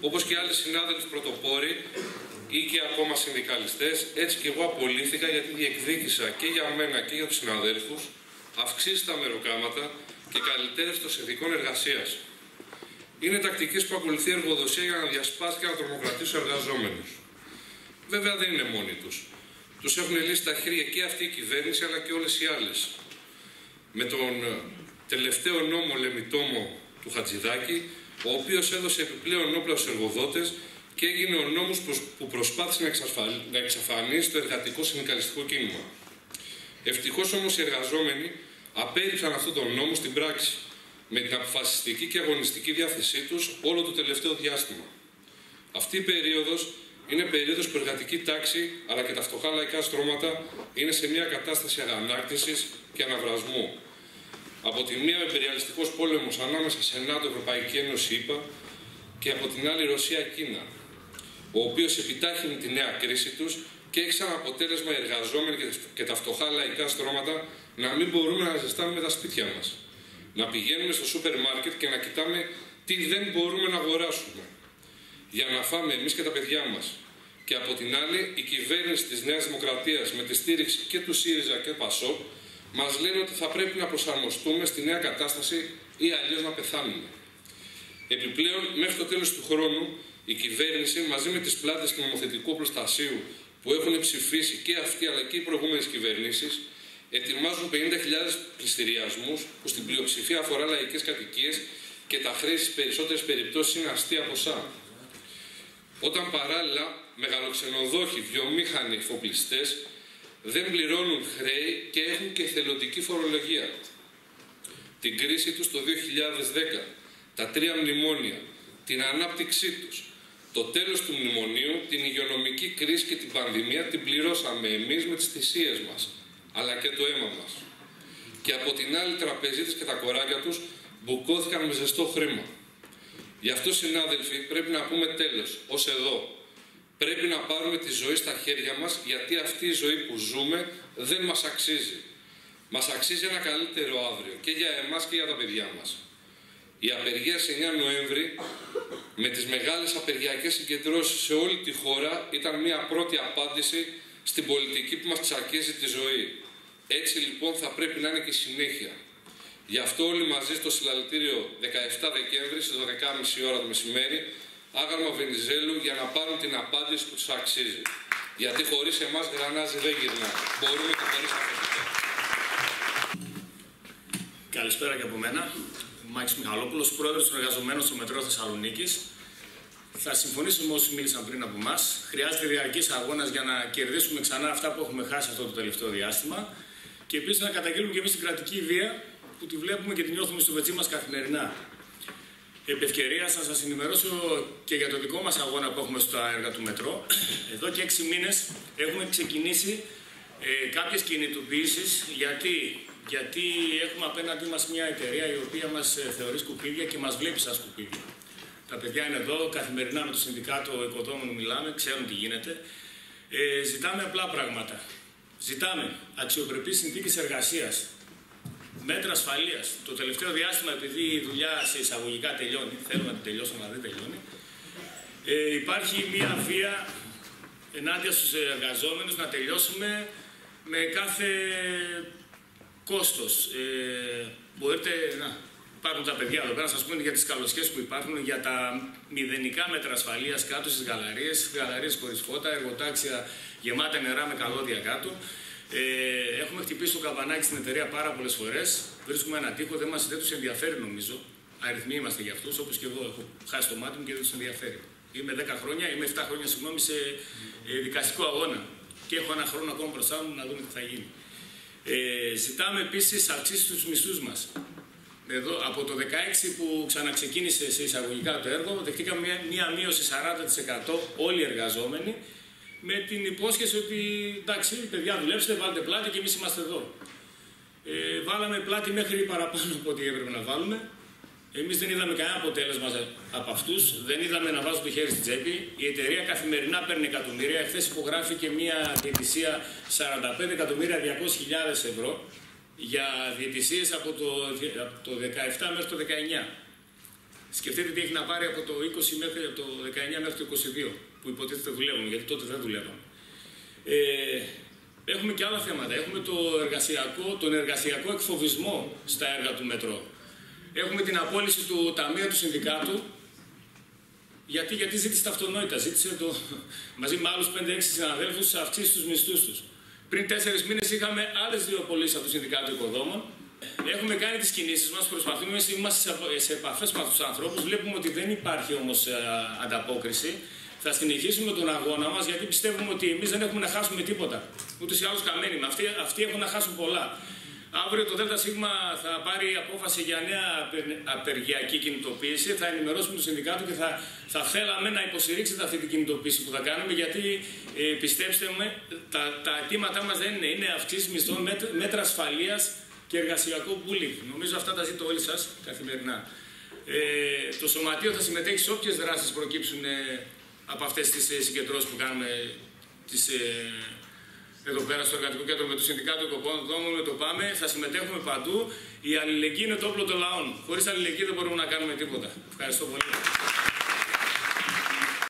Όπως και άλλοι συνάδελφοι πρωτοπόροι ή και ακόμα συνδικαλιστές, έτσι και εγώ απολύθηκα γιατί διεκδίκησα και για μένα και για τους συναδέλφους αυξήσεις τα μεροκάματα και καλυτέρευση των συνδικών εργασίας. Είναι τακτικές που ακολουθεί η εργοδοσία για να διασπάσει και να τρομοκρατήσει τους εργαζόμενους. Βέβαια δεν είναι μόνοι τους. Τους έχουν λύσει τα χέρια και αυτή η κυβέρνηση αλλά και όλες οι άλλες. Με τον ε, τελευταίο νόμο Λεμιτόμο του Χατζηδάκη, ο οποίος έδωσε επιπλέον όπλα στους εργοδότες και έγινε ο νόμος που προσπάθησε να εξαφανίσει το εργατικό συνδικαλιστικό κίνημα. Ευτυχώς όμως οι εργαζόμενοι απέριψαν αυτόν τον νόμο στην πράξη με την αποφασιστική και αγωνιστική διάθεσή τους όλο το τελευταίο διάστημα. Αυτή η περίοδος είναι περίοδος που η εργατική τάξη αλλά και τα φτωχά λαϊκά στρώματα είναι σε μια κατάσταση αγανάκτησης και αναβρασμού. Από τη μία ο υπεριαλιστικό πόλεμος ανάμεσα σε ΝΑΤΟ, Ευρωπαϊκή Ένωση, ΗΠΑ και από την άλλη Ρωσία-Κίνα, ο οποίος επιτάχυνε τη νέα κρίση τους και έχει σαν αποτέλεσμα οι εργαζόμενοι και τα φτωχά λαϊκά στρώματα να μην μπορούμε να ζεστάμε τα σπίτια μας. Να πηγαίνουμε στο σούπερ μάρκετ και να κοιτάμε τι δεν μπορούμε να αγοράσουμε. Για να φάμε εμείς και τα παιδιά μας. Και από την άλλη, η κυβέρνηση της Νέας Δημοκρατίας με τη στήριξη και του ΣΥΡΙΖΑ και ΠΑΣΟ μας λένε ότι θα πρέπει να προσαρμοστούμε στη νέα κατάσταση ή αλλιώς να πεθάνουμε. Επιπλέον, μέχρι το τέλος του χρόνου, η κυβέρνηση μαζί με τις πλάτες του νομοθετικού προστασίου που έχουν ψηφίσει και αυτοί αλλά και οι προηγούμενες κυβερνήσεις, ετοιμάζουν 50.000 πληστηριασμούς που στην πλειοψηφία αφορά λαϊκές κατοικίες και τα χρέη στις περισσότερες περιπτώσεις είναι αστεία ποσά. Όταν παράλληλα μεγαλοξενοδόχοι, βιομήχανοι, εφοπλιστές δεν πληρώνουν χρέη και έχουν και θελοντική φορολογία. Την κρίση τους το 2010, τα τρία μνημόνια, την ανάπτυξή τους, το τέλος του μνημονίου, την υγειονομική κρίση και την πανδημία την πληρώσαμε εμείς με τις θυσίες μας, αλλά και το αίμα μας. Και από την άλλη τραπεζίτες και τα κοράκια τους μπουκώθηκαν με ζεστό χρήμα. Γι' αυτό συνάδελφοι πρέπει να πούμε τέλος, ως εδώ. Πρέπει να πάρουμε τη ζωή στα χέρια μας γιατί αυτή η ζωή που ζούμε δεν μας αξίζει. Μας αξίζει ένα καλύτερο αύριο και για εμάς και για τα παιδιά μας. Η απεργία σε 9 Νοέμβρη με τις μεγάλες απεργιακές συγκεντρώσεις σε όλη τη χώρα ήταν μια πρώτη απάντηση στην πολιτική που μας τσακίζει τη ζωή. Έτσι λοιπόν θα πρέπει να είναι και συνέχεια. Γι' αυτό όλοι μαζί στο συλλαλητήριο 17 Δεκέμβρη στις 12.30 ώρα το μεσημέρι άγαρμα Βενιζέλου για να πάρουν την απάντηση που τους αξίζει. Γιατί χωρίς εμάς γρανάζει δεν γυρνά. Μπορούμε και χωρίς αφεντικά. Καλησπέρα και από μένα. Μάκης Μιχαλόπουλος, πρόεδρος των εργαζομένων στο Μετρό Θεσσαλονίκης. Θα συμφωνήσω με όσοι μίλησαν πριν από εμάς. Χρειάζεται διαρκής αγώνας για να κερδίσουμε ξανά αυτά που έχουμε χάσει αυτό το τελευταίο διάστημα. Και επίσης να καταγγείλουμε και εμείς την κρατική βία που τη βλέπουμε και τη νιώθουμε στο πετσί μας καθημερινά. Επ' ευκαιρίας θα σας ενημερώσω και για το δικό μας αγώνα που έχουμε στα έργα του Μετρό. Εδώ και έξι μήνες έχουμε ξεκινήσει ε, κάποιες κινητοποιήσεις γιατί, γιατί έχουμε απέναντί μας μια εταιρεία η οποία μας ε, θεωρεί σκουπίδια και μας βλέπει σαν σκουπίδια. Τα παιδιά είναι εδώ, καθημερινά με το Συνδικάτο Οικοδόμων μιλάμε, ξέρουν τι γίνεται. Ε, ζητάμε απλά πράγματα. Ζητάμε αξιοπρεπείς συνθήκες εργασίας, μέτρα ασφαλείας. Το τελευταίο διάστημα, επειδή η δουλειά σε εισαγωγικά τελειώνει, θέλουμε να την τελειώσουμε, αλλά δεν τελειώνει, ε, υπάρχει μία βία ενάντια στους εργαζόμενους να τελειώσουμε με κάθε κόστος. Ε, μπορείτε να υπάρχουν τα παιδιά εδώ πέρα, να σας πούμε για τις καλοσχές που υπάρχουν, για τα μηδενικά μέτρα ασφαλείας κάτω στις γαλαρίες, γαλαρίες χωρίς φώτα, εργοτάξια γεμάτα νερά με καλώδια κάτω. Ε, έχουμε χτυπήσει το καμπανάκι στην εταιρεία πάρα πολλές φορές. Βρίσκουμε ένα τείχο, δεν, μας, δεν τους ενδιαφέρει νομίζω. Αριθμοί είμαστε για αυτούς, όπως και εγώ έχω χάσει το μάτι μου και δεν τους ενδιαφέρει. Είμαι 10 χρόνια, είμαι 7 χρόνια συγγνώμη σε ε, δικαστικό αγώνα και έχω ένα χρόνο ακόμα μπροστά μου να δούμε τι θα γίνει. Ε, ζητάμε επίσης αυξήσεις στους μισθούς μας. Εδώ, από το 16 που ξαναξεκίνησε σε εισαγωγικά το έργο, δεχτήκαμε μια, μια μείωση 40% όλοι οι εργαζόμενοι με την υπόσχεση ότι εντάξει, παιδιά, δουλέψτε, βάλτε πλάτη και εμείς είμαστε εδώ. Ε, βάλαμε πλάτη μέχρι παραπάνω από ό,τι έπρεπε να βάλουμε. Εμείς δεν είδαμε κανένα αποτέλεσμα από αυτούς, δεν είδαμε να βάζουν το χέρι στην τσέπη. Η εταιρεία καθημερινά παίρνει εκατομμύρια. Εχθέ υπογράφηκε μια διαιτησία 45 εκατομμύρια 200.000 ευρώ για διαιτησίες από το, από το 17 μέχρι το 19. Σκεφτείτε τι έχει να πάρει από το 20 μέχρι το 19 μέχρι το 22 που υποτίθεται δουλεύουν, γιατί τότε δεν δουλεύαμε. Ε, έχουμε και άλλα θέματα. Έχουμε το εργασιακό, τον εργασιακό εκφοβισμό στα έργα του μετρό. Έχουμε την απόλυση του ταμείου του συνδικάτου. Γιατί, γιατί ζήτησε τα αυτονόητα. Ζήτησε το, μαζί με άλλους 5-6 συναδέλφους αυξήσεις τους μισθούς τους. Πριν τέσσερις μήνες είχαμε άλλες δύο πωλήσει από το Συνδικάτο Οικοδόμων. Έχουμε κάνει τις κινήσεις μας, προσπαθούμε, είμαστε σε επαφές με τους ανθρώπους. Βλέπουμε ότι δεν υπάρχει όμως ε, ανταπόκριση. Θα συνεχίσουμε τον αγώνα μας γιατί πιστεύουμε ότι εμείς δεν έχουμε να χάσουμε τίποτα. Ούτως ή άλλως καμένοι. Αυτοί, αυτοί έχουν να χάσουν πολλά. Αύριο το ΔΣ θα πάρει απόφαση για νέα απεργιακή κινητοποίηση. Θα ενημερώσουμε το Συνδικάτο και θα, θα θέλαμε να υποστηρίξετε αυτή την κινητοποίηση που θα κάνουμε. Γιατί ε, πιστέψτε με, τα, τα αιτήματά μας δεν είναι. Είναι αυξήσει μισθών, μέτρα ασφαλείας και εργασιακό bullying. Νομίζω αυτά τα ζείτε όλοι σας καθημερινά. Ε, το Σωματείο θα συμμετέχει σε όποιες δράσεις προκύψουν ε, από αυτές τις ε, συγκεντρώσεις που κάνουμε τις, ε, εδώ πέρα στο Εργατικό Κέντρο με το Συνδικάτο Οικοπόδομων, με το ΠΑΜΕ, θα συμμετέχουμε παντού. Η αλληλεγγύη είναι το όπλο των λαών. Χωρίς αλληλεγγύη δεν μπορούμε να κάνουμε τίποτα. Ευχαριστώ πολύ.